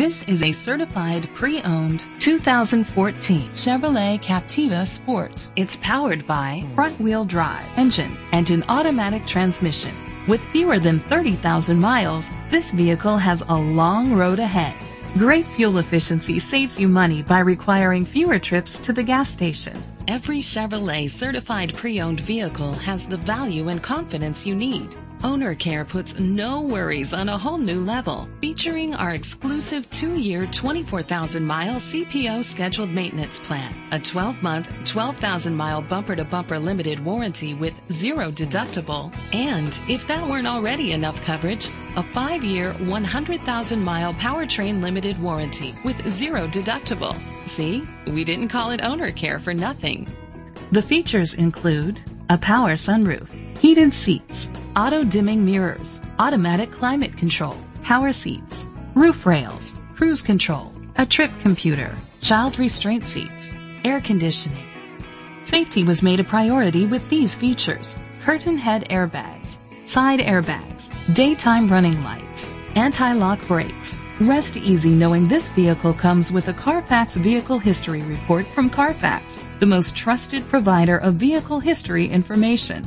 This is a certified pre-owned 2014 Chevrolet Captiva Sport. It's powered by front-wheel drive engine and an automatic transmission. With fewer than 30,000 miles, this vehicle has a long road ahead. Great fuel efficiency saves you money by requiring fewer trips to the gas station. Every Chevrolet certified pre-owned vehicle has the value and confidence you need. Owner Care puts no worries on a whole new level, featuring our exclusive two-year, 24,000-mile CPO scheduled maintenance plan, a 12-month, 12,000-mile bumper-to-bumper limited warranty with zero deductible, and if that weren't already enough coverage, a five-year, 100,000-mile powertrain limited warranty with zero deductible. See, we didn't call it Owner Care for nothing. The features include a power sunroof, heated seats, auto dimming mirrors, automatic climate control, power seats, roof rails, cruise control, a trip computer, child restraint seats, air conditioning. Safety was made a priority with these features. Curtain head airbags, side airbags, daytime running lights, anti-lock brakes. Rest easy knowing this vehicle comes with a Carfax Vehicle History Report from Carfax, the most trusted provider of vehicle history information.